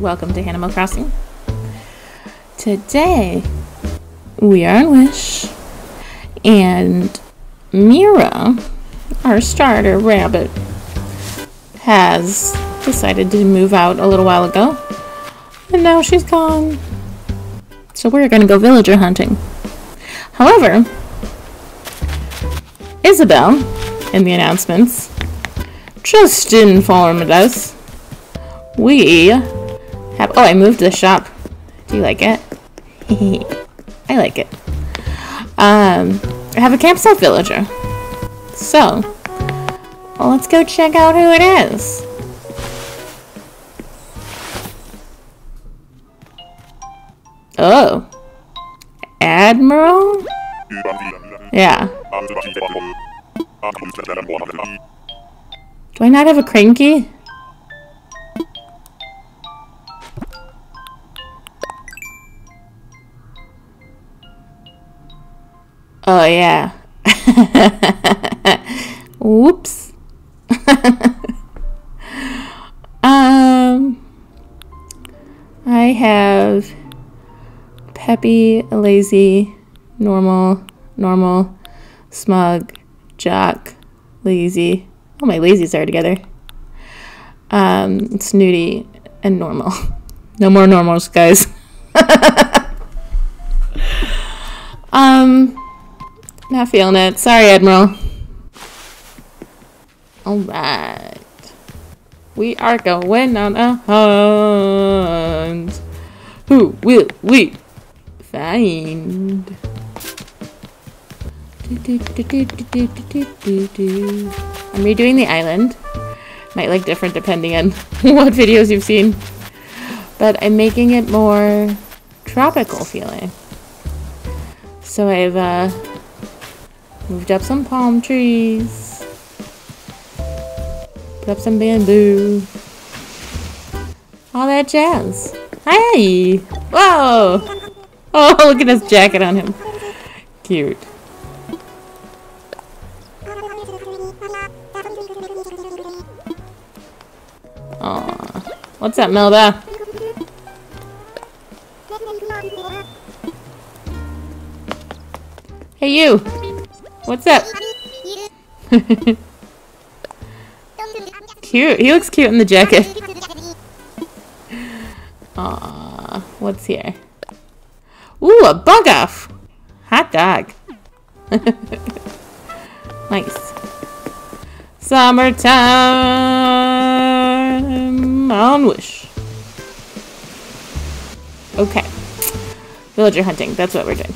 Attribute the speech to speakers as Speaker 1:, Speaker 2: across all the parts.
Speaker 1: welcome to Animal Crossing. Today, we are on Wish, and Mira, our starter rabbit, has decided to move out a little while ago, and now she's gone. So we're gonna go villager hunting. However, Isabelle, in the announcements, just informed us we have. Oh, I moved the shop. Do you like it? I like it. Um, I have a campsite villager. So, well, let's go check out who it is. Oh. Admiral? Yeah. Do I not have a cranky? Oh, yeah. Whoops. um, I have peppy, lazy, normal, normal, smug, jock, lazy. All my lazies are together. Um, snooty and normal. No more normals, guys. um, not feeling it. Sorry, Admiral. Alright. We are going on a hunt. Who will we find? I'm redoing the island. Might look different depending on what videos you've seen. But I'm making it more tropical feeling. So I've uh, moved up some palm trees. Put up some bamboo. All that jazz. Hey! Whoa! Oh, look at his jacket on him. Cute. Aw. What's up, Melba? Hey, you! What's up? cute. He looks cute in the jacket. Aw. What's here? Ooh, a bug off! Hot dog. nice. Summertime on Wish. Okay. Villager hunting. That's what we're doing.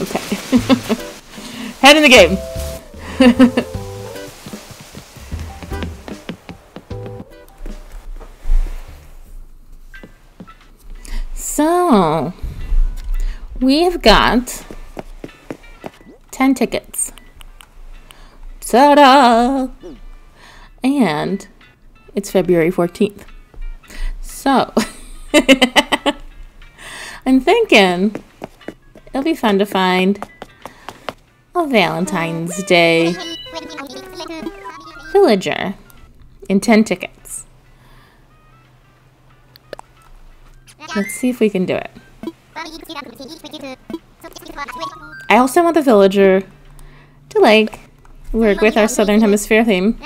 Speaker 1: Okay. Head in the game. so, we have got 10 tickets. Ta-da! And it's February 14th. So, I'm thinking it'll be fun to find a Valentine's Day villager in 10 tickets. Let's see if we can do it. I also want the villager to like work with our Southern Hemisphere theme.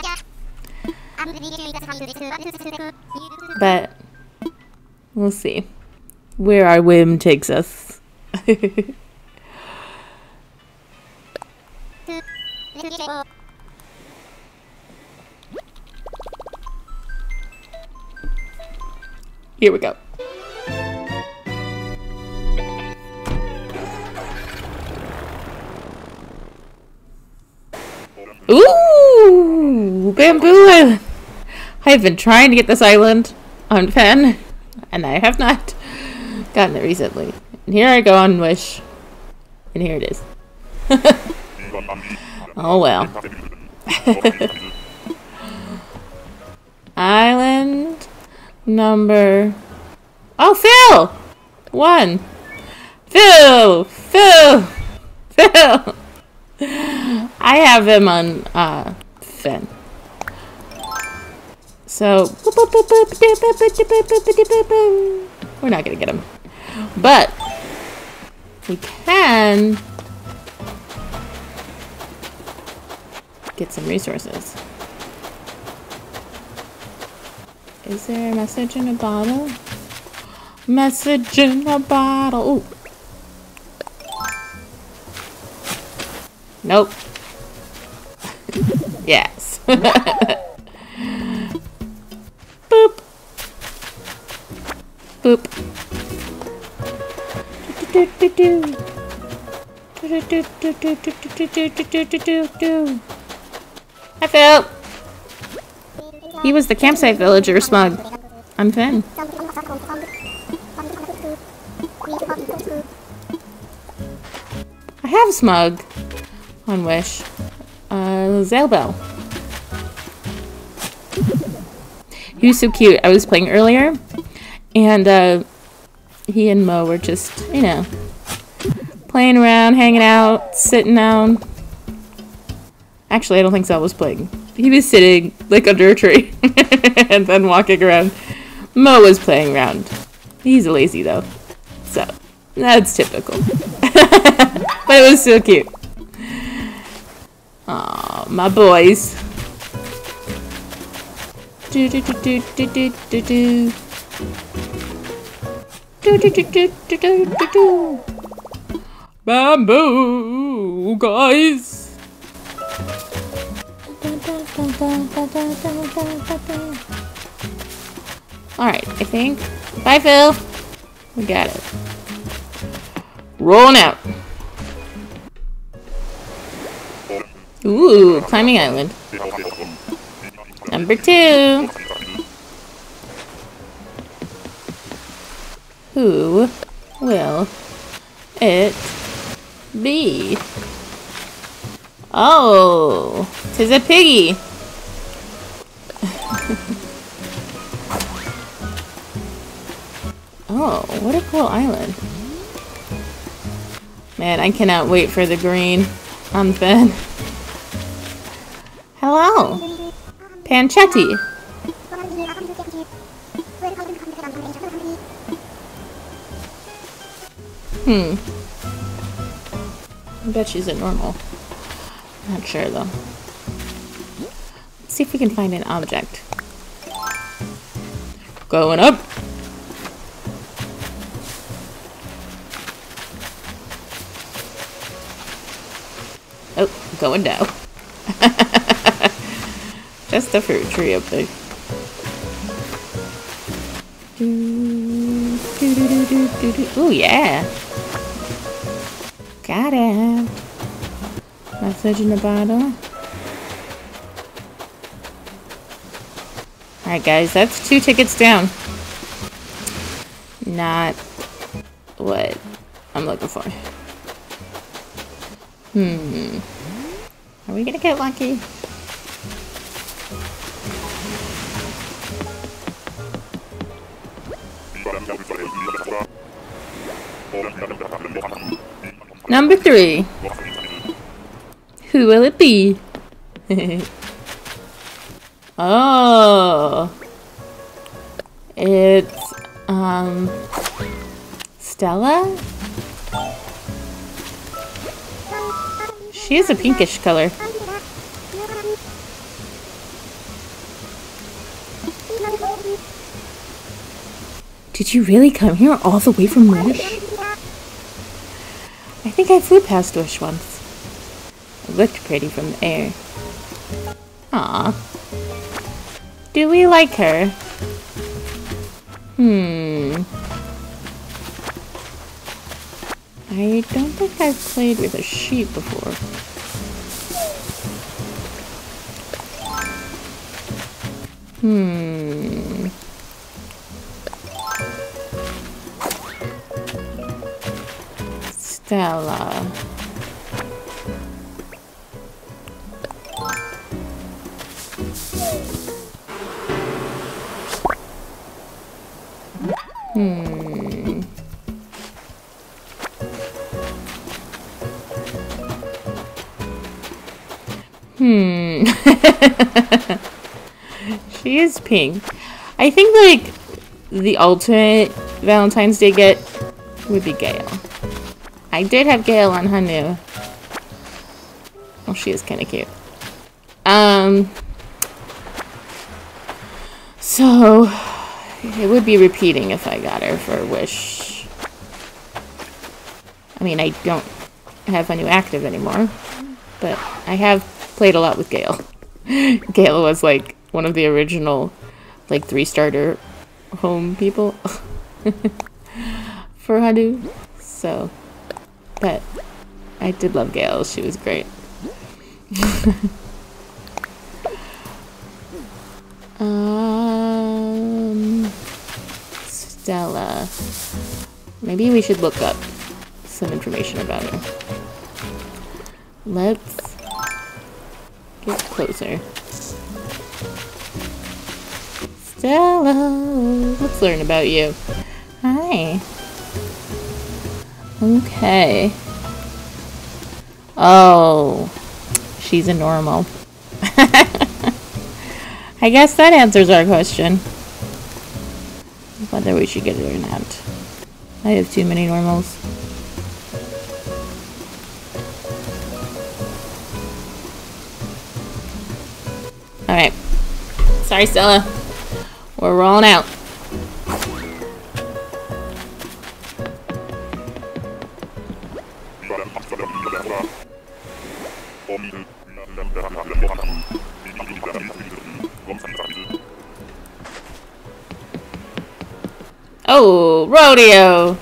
Speaker 1: But we'll see where our whim takes us. Here we go. Ooh, Bamboo Island. I have been trying to get this island on Fen, and I have not gotten it recently. And here I go on Wish, and here it is. oh well. island number. Oh, Phil! One. Phil! Phil! Phil! I have him on uh, Fen. So, we're not gonna get him. But, we can get some resources. Is there a message in a bottle? Message in a bottle. Ooh. Nope. yes. Boop. Boop. Do do do do. Do do do do do do do do do do do. Hi, Phil. He was the campsite villager smug. I'm Finn. I have smug on Wish. Uh, Zelbel. He was so cute. I was playing earlier, and uh, he and Mo were just, you know, playing around, hanging out, sitting down. Actually, I don't think Zell was playing. He was sitting, like, under a tree, and then walking around. Mo was playing around. He's lazy, though. So, that's typical. but it was so cute. Aw, my boys. Do do do do do do do do. Do do do do do do do do. Bamboo, guys. Alright, I think. Bye, Phil. We got it. Rolling out. Ooh, climbing island. Number two. Who will it be? Oh, tis a piggy. oh, what a cool island. Man, I cannot wait for the green on Finn. Hello, Pancetti. Hmm. I bet she's a normal. Not sure though. Let's see if we can find an object. Going up. Oh, going down. Just a fruit tree up there. Ooh, yeah. Got it. Message in the bottle. Alright guys, that's two tickets down. Not what I'm looking for. Hmm. Are we gonna get lucky? Number three. Who will it be? oh. It's, um, Stella? She is a pinkish color. Did you really come here all the way from Wish? I think I flew past Wish once. It looked pretty from the air. Ah. Do we like her? Hmm. I don't think I've played with a sheep before. Hmm. Stella. she is pink. I think like the ultimate Valentine's Day get would be Gale. I did have Gale on Hanu. Oh, she is kind of cute. Um, so it would be repeating if I got her for a wish. I mean, I don't have Hanu active anymore, but I have played a lot with Gale. Gale was like one of the original, like three starter home people for Hanu. So, but I did love Gale. She was great. um, Stella. Maybe we should look up some information about her. Let's closer. Stella, let's learn about you. Hi. Okay. Oh, she's a normal. I guess that answers our question. Whether we should get it or not. I have too many normals. Sorry, Stella. We're rolling out. Oh, rodeo!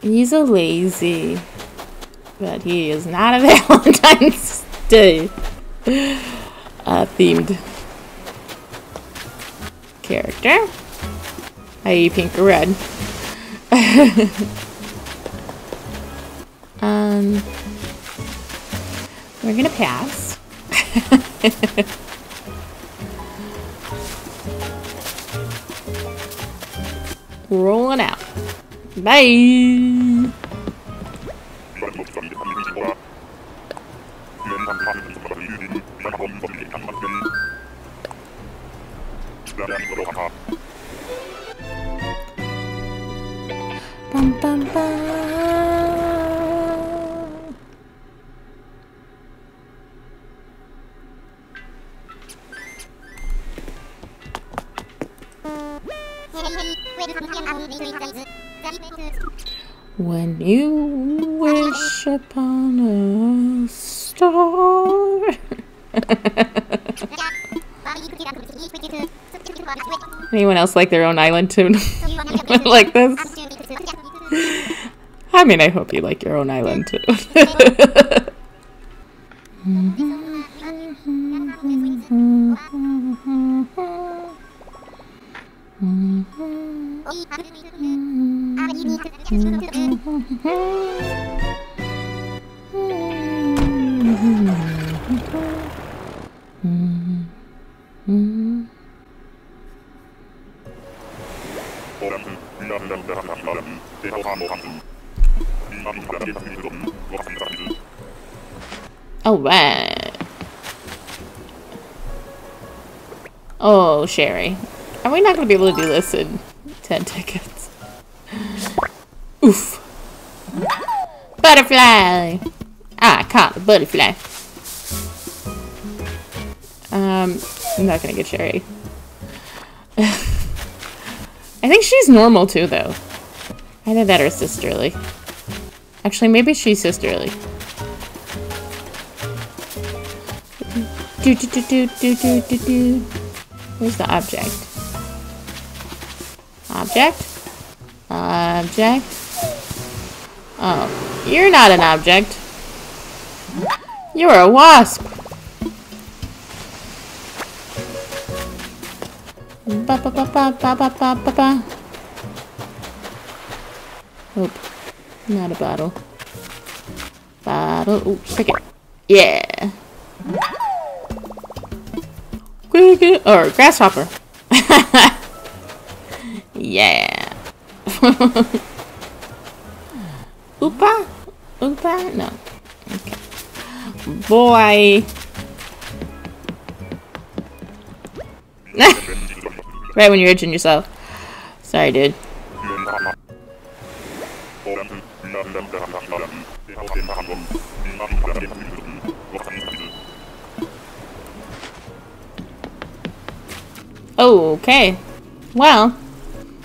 Speaker 1: He's a lazy, but he is not a Valentine's Day uh, themed character. I.e. pink or red. um, we're gonna pass. Rolling out. Bye. When you wish upon a star. Anyone else like their own island tune like this? I mean, I hope you like your own island too. All right. Oh, Sherry. Are we not going to be able to do this in 10 tickets? Oof. Butterfly! Ah, I caught the butterfly. Um, I'm not to get Sherry. I think she's normal too, though. Either that or sisterly. Actually, maybe she's sisterly. Do do do do do do do do. Where's the object? Object? Object? Oh, you're not an object. You're a wasp. Ba ba ba ba ba ba ba ba ba. Not a bottle. Bottle. Ooh, cricket. Yeah. Cricket. Or grasshopper. yeah. Oopa? Oopa? No. Okay. Boy. right when you're itching yourself. Sorry, dude. Okay. Well,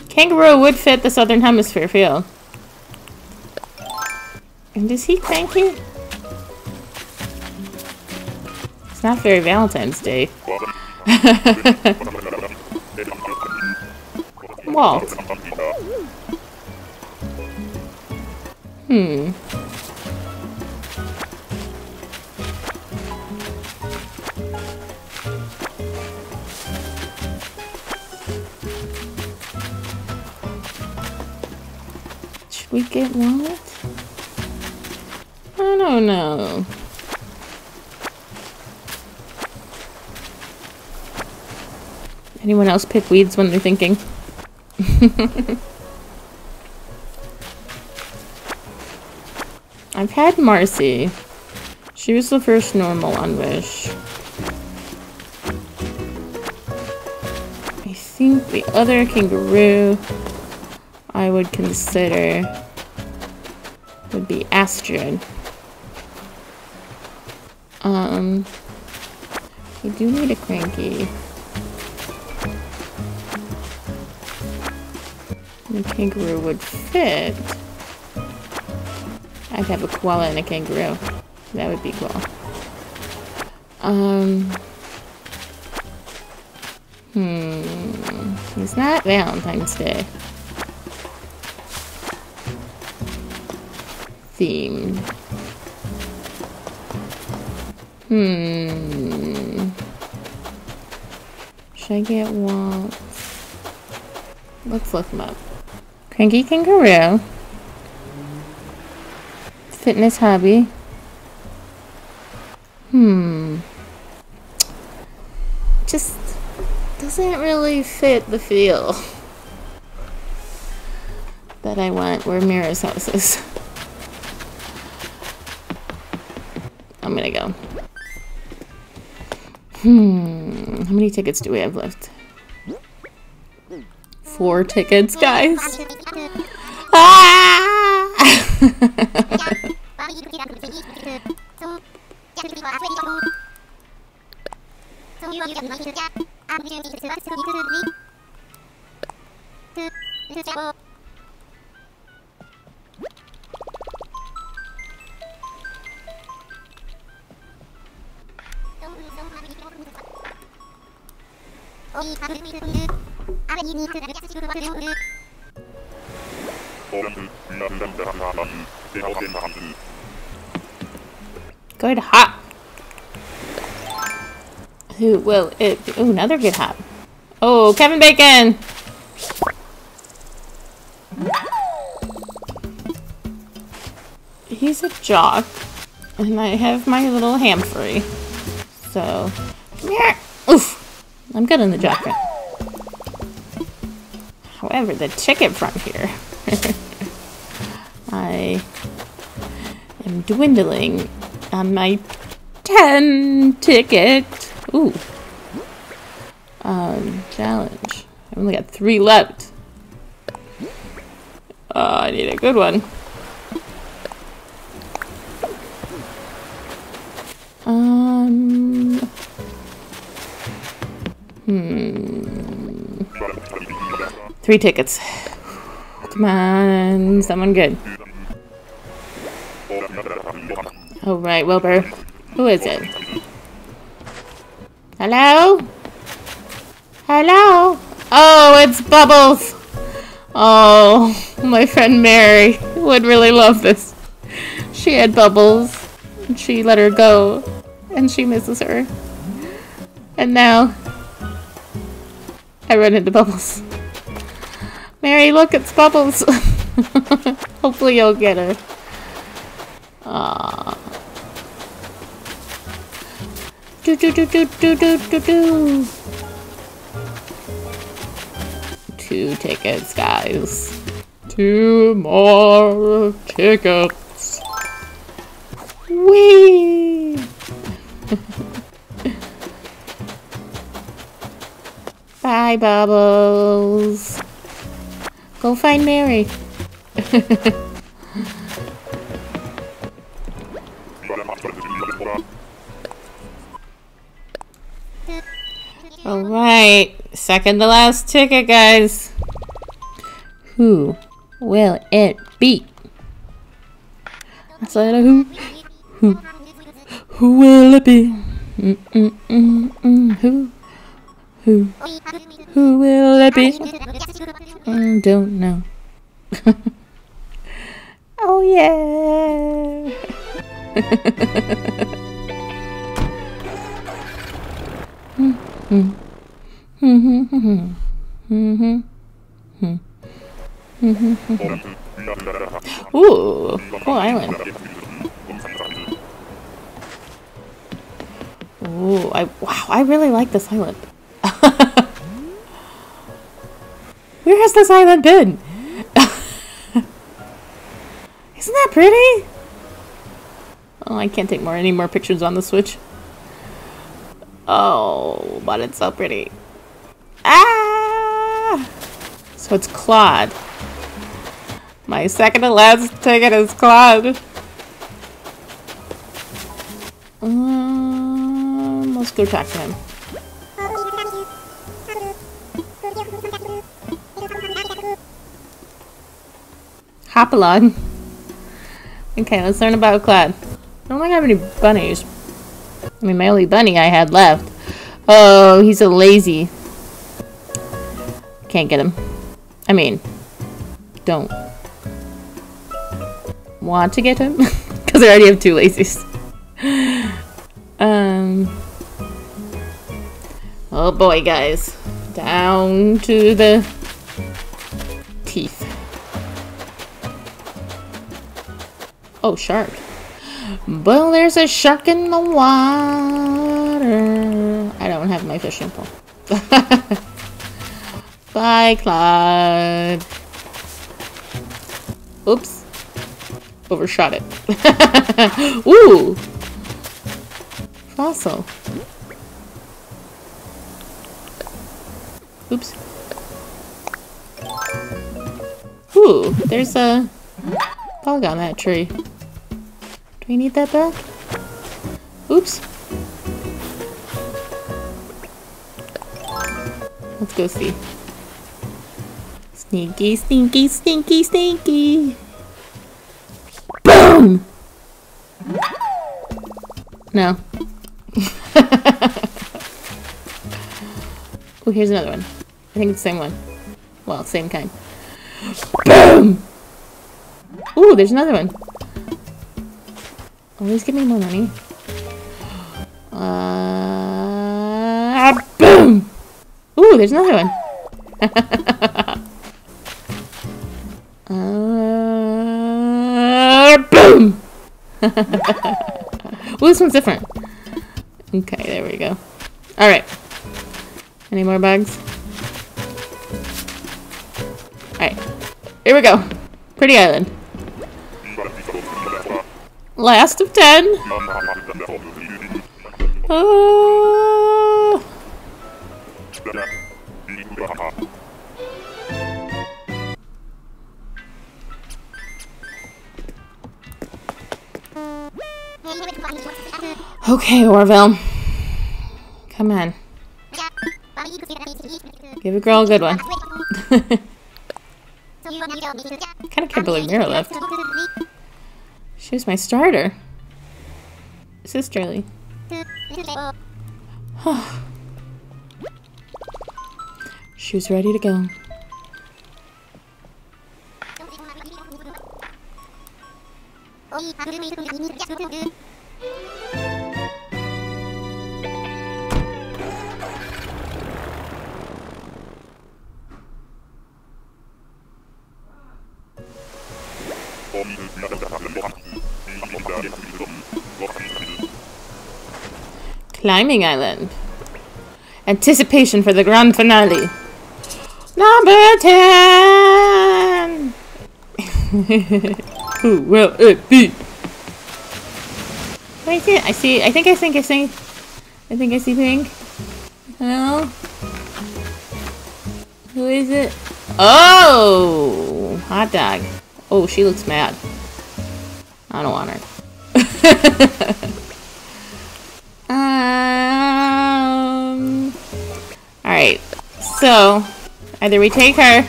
Speaker 1: kangaroo would fit the southern hemisphere field. And is he cranky? It's not very Valentine's Day. Walt. Hmm. Should we get Walt? I don't know. Anyone else pick weeds when they're thinking? I've had Marcy. She was the first normal on Wish. I think the other kangaroo I would consider would be Astrid. Um, I do need a cranky. The kangaroo would fit. I'd have a koala and a kangaroo. That would be cool. Um. Hmm. It's not Valentine's Day. Theme. Hmm. Should I get Walt? Let's look them up. Cranky Kangaroo. Fitness hobby. Hmm. Just doesn't really fit the feel that I want where Mira's house is. I'm gonna go. Hmm. How many tickets do we have left? Four tickets, guys. Ah! Good hop. Who will it be? Oh, another good hop. Oh, Kevin Bacon! He's a jock. And I have my little Humphrey. So, yeah. Oof! I'm good in the jock. However, the ticket from here. I am dwindling on my 10 ticket. Ooh. Um, challenge. I've only got three left. Uh, I need a good one. Um. Hmm. Three tickets. Come on, someone good. Oh, right, Wilbur. Who is it? Hello? Hello? Oh, it's Bubbles. Oh, my friend Mary would really love this. She had Bubbles. And she let her go. And she misses her. And now, I run into Bubbles. Mary, look, it's Bubbles. Hopefully you'll get her. Aww. Do do do do do do do do. Two tickets, guys. Two more tickets. Whee! Bye, Bubbles. Go find Mary. Alright, second to last ticket, guys. Who will it be? I said who? Who? Who will it be? Mm -mm -mm. Who? Who? Who will it be? Mm, don't know. oh yeah! Hmm. Hmm. Hmm. Ooh, cool island. Ooh, I wow, I really like this island. Where has this island been? Isn't that pretty? Oh, I can't take more any more pictures on the Switch. Oh, but it's so pretty. Ah! So it's Claude. My second to last ticket is Claude. Um, let's go talk to him. Hop along. Okay, let's learn about Claude. I don't think I have any bunnies. I mean, my only bunny I had left. Oh, he's a lazy. Can't get him. I mean, don't want to get him because I already have two lazies. um. Oh boy, guys, down to the teeth. Oh, shark. Well, there's a shark in the water. I don't have my fishing pole. Bye, Claude. Oops. Overshot it. Ooh! Fossil. Oops. Ooh, there's a bug on that tree. Do we need that back? Oops. Let's go see. Stinky, stinky, stinky, stinky. Boom! No. oh, here's another one. I think it's the same one. Well, same kind. Boom! Ooh, there's another one. Always give me more money. Uh, boom! Ooh, there's another one. uh, boom! Ooh, this one's different. Okay, there we go. Alright. Any more bugs? Alright. Here we go. Pretty island. Last of ten. Uh... Okay, Orville. Come on. Give a girl a good one. kind of can't believe Mira left. She was my starter. Sisterly. she was ready to go. Climbing Island. Anticipation for the grand finale. Number 10! Who will it be? I see. I see. I think I think I see. I think I see pink. Hello? Who is it? Oh! Hot dog. Oh, she looks mad. I don't want her. um. Alright. So, either we take her,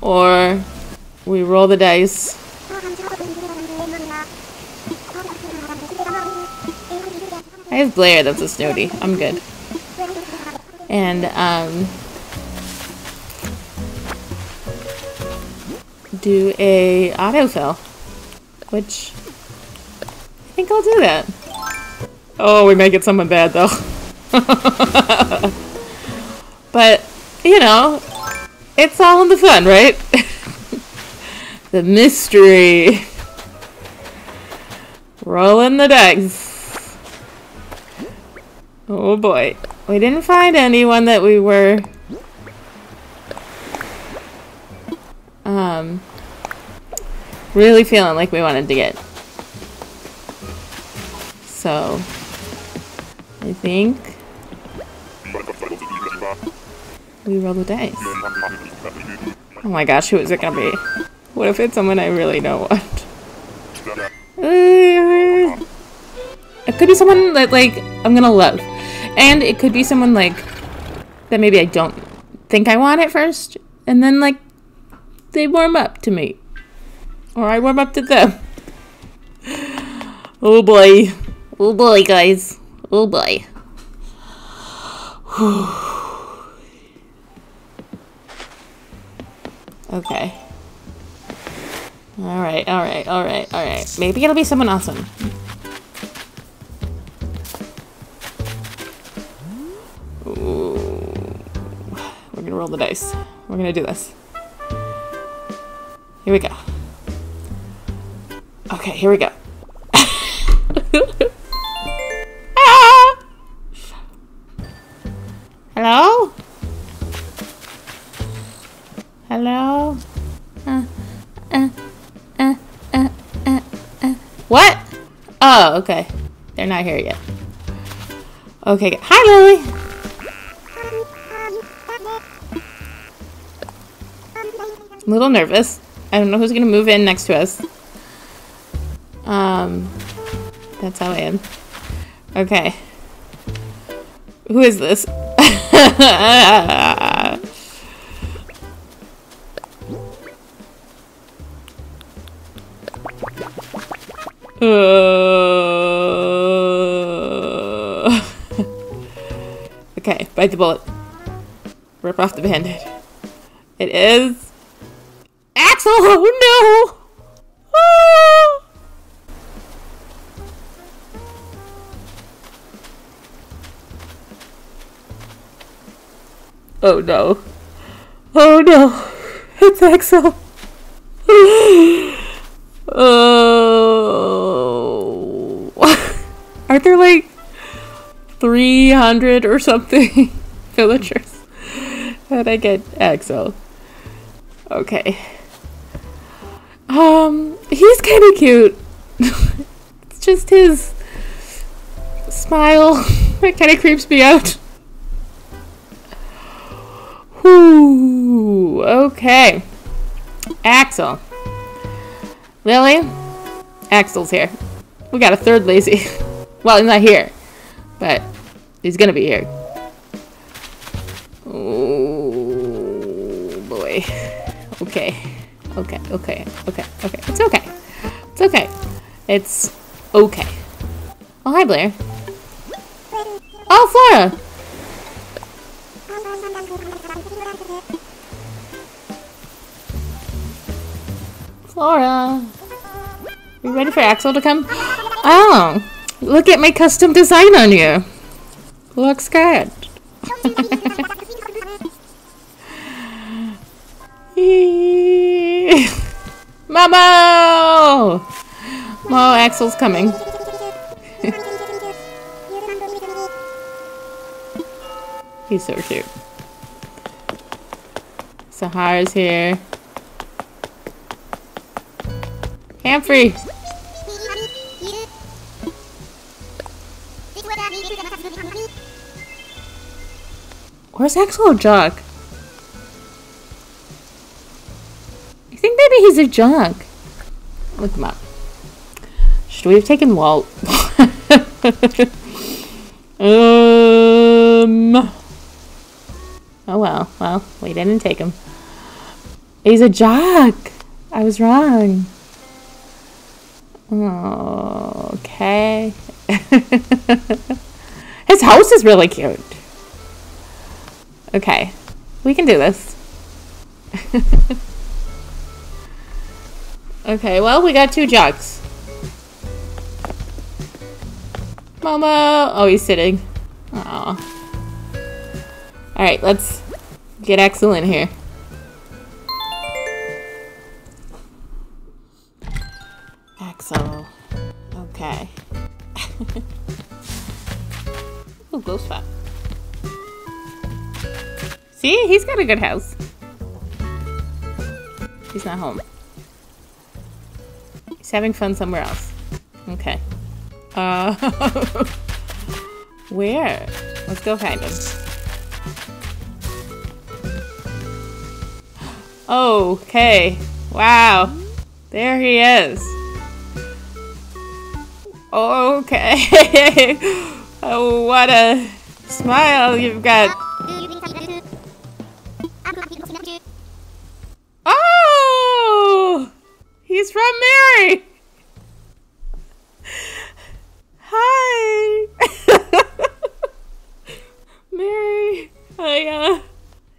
Speaker 1: or we roll the dice. I have Blair that's a snooty. I'm good. And, um... Do a autofill. Which... I think I'll do that. Oh, we may get someone bad, though. but, you know, it's all in the fun, right? the mystery. Rolling the dice. Oh boy. We didn't find anyone that we were... Um... Really feeling like we wanted to get. So... I think... We roll the dice. Oh my gosh, who is it gonna be? What if it's someone I really don't want? Uh, it could be someone that, like, I'm gonna love. And it could be someone like that maybe I don't think I want at first, and then like they warm up to me. Or I warm up to them. Oh boy. Oh boy, guys. Oh boy. okay. Alright, alright, alright, alright. Maybe it'll be someone awesome. Ooh. We're gonna roll the dice. We're gonna do this. Here we go. Okay, here we go. Oh, okay. They're not here yet. Okay, hi Lily! I'm a little nervous. I don't know who's gonna move in next to us. Um, that's how I am. Okay. Who is this? bite the bullet. Rip off the band-aid. It is Oh no! Oh. oh no. Oh no. It's Axel. oh. Aren't there like 300 or something villagers? How'd I get Axel? Okay. Um, he's kind of cute. it's just his smile that kind of creeps me out. Whoo, okay. Axel. Lily? Axel's here. We got a third lazy. well, he's not here, but he's gonna be here. Oh, boy. Okay. Okay, okay, okay, okay. It's okay. It's okay. It's okay. Oh, hi, Blair. Oh, Flora! Flora! are You ready for Axel to come? Oh! Look at my custom design on you! Looks good. Momo! Mo, Axel's coming. He's so cute. Sahara's here. Humphrey! Where's Axel Jock? I think maybe he's a junk. Look him up. Should we have taken Walt? um. Oh well. Well, we didn't take him. He's a jock. I was wrong. Okay. His house is really cute. Okay. We can do this. okay, well, we got two jugs. Momo! Oh, he's sitting. Aw. Alright, let's get Axel in here. Axel. Okay. Ooh, ghost spot. See? He's got a good house. He's not home. He's having fun somewhere else. Okay. Uh, where? Let's go find him. Okay. Wow. There he is. Okay. oh, what a smile you've got. From Mary! Hi! Mary, I, uh,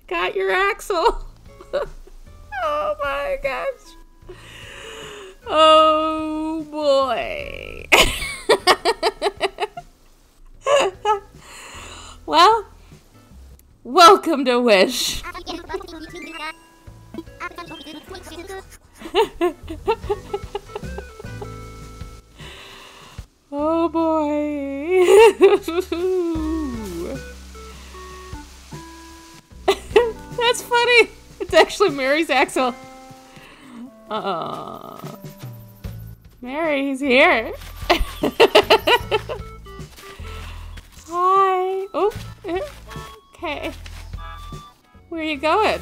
Speaker 1: got your Axel. oh my gosh. Oh boy. well, welcome to Wish. oh boy. That's funny. It's actually Mary's Axel. Uh, Mary, he's here. Hi. Oh, okay. Where are you going?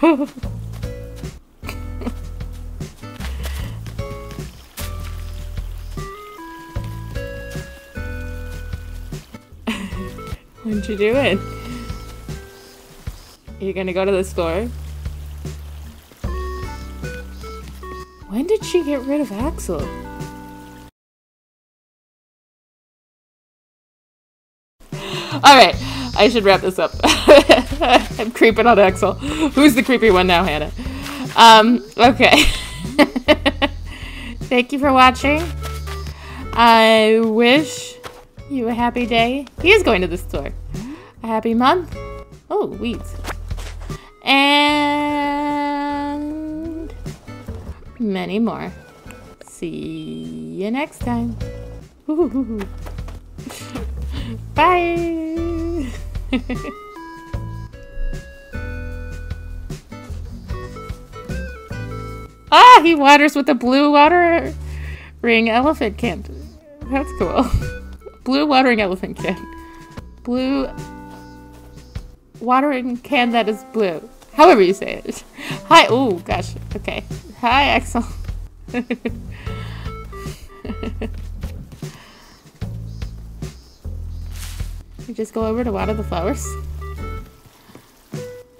Speaker 1: What you doing? You gonna go to the store? When did she get rid of Axel? Alright, I should wrap this up. I'm creeping on Axel. Who's the creepy one now, Hannah? Um, okay. Thank you for watching. I wish you a happy day. He is going to the store. A happy month. Oh, weeds. And many more. See you next time. Bye. ah, he waters with a blue water ring elephant can. That's cool. blue watering elephant can. Blue watering can that is blue. However you say it. Hi. Oh, gosh. Okay. Hi, Axel. You just go over to water the flowers.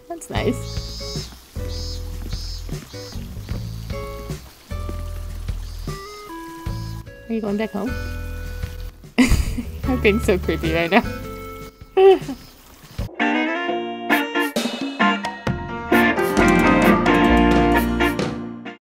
Speaker 1: That's nice. Are you going back home? I'm being so creepy right now.